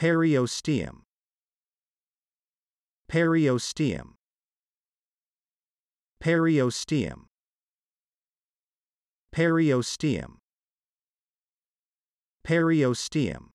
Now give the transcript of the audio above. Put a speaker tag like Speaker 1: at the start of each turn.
Speaker 1: Periosteum. Periosteum. Periosteum. Periosteum. Periosteum.